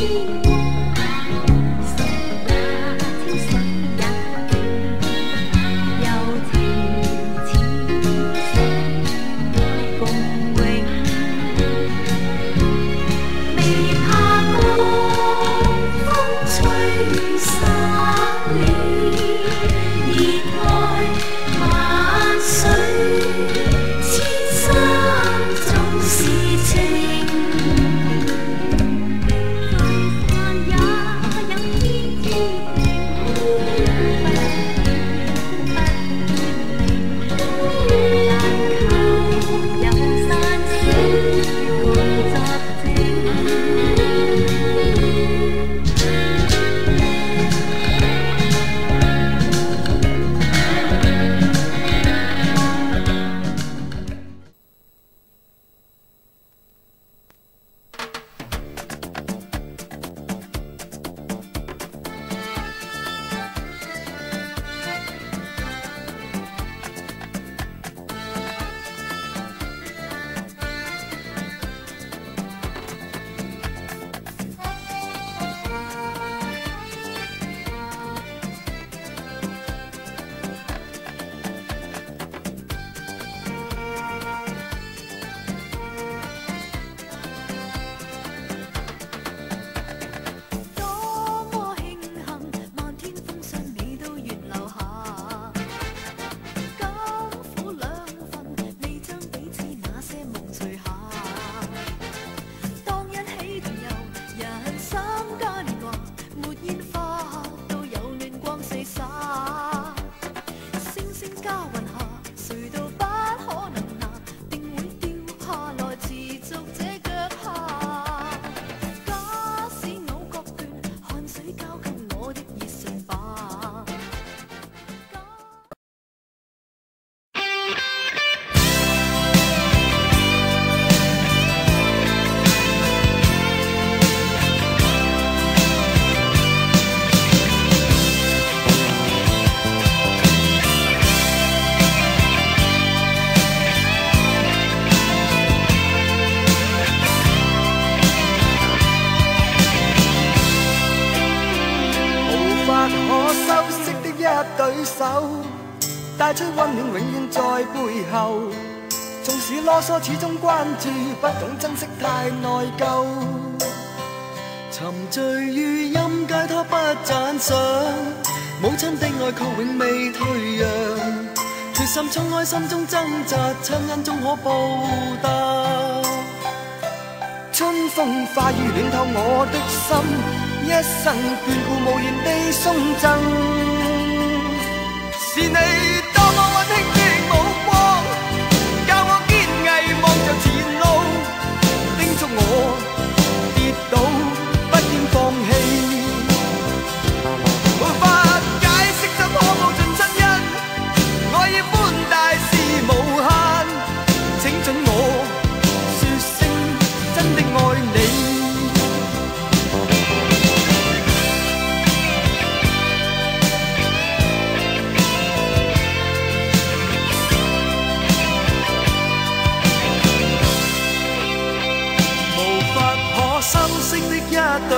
you. 带出温暖永远在背后。纵使啰嗦，始终关注，不懂珍惜太内疚。沉醉于音阶，他不赞赏。母亲的爱却永未退让，决心冲开心中挣扎，亲恩终可报答。春风化雨暖透我的心，一生眷顾无言地送赠。是你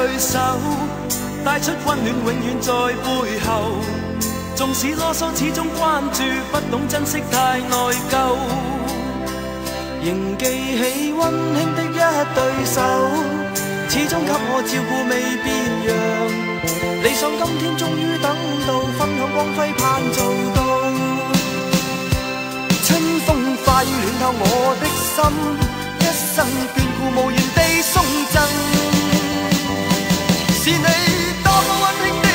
对手，带出温暖永远在背后。纵使啰嗦，始终关注，不懂珍惜太内疚。仍记起温馨的一对手，始终给我照顾未变样。理想今天终于等到，分享光辉盼做到。春風化雨暖透我的心，一生眷顧無言地送赠。是你多么温馨的